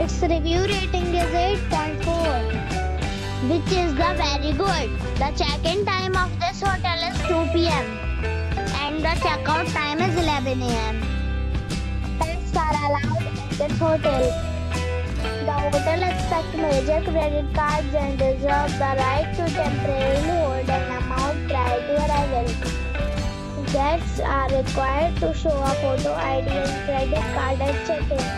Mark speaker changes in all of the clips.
Speaker 1: Its review rating is 8.4, which is the very good. The check-in time of this hotel is 2 p.m. and the checkout time is 11 a.m. Pets are allowed in this hotel. The hotel accepts major credit cards and reserves the right to temporarily hold an amount prior to arrival. Guests are required to show a photo ID and credit card at check-in.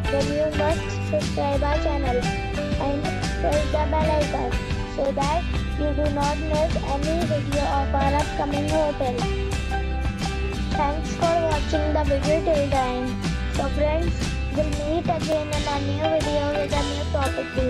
Speaker 1: then you must subscribe our channel and press the bell icon so that you do not miss any video of our upcoming hotel. Thanks for watching the video till the end. So friends, we'll meet again in a new video with a new property.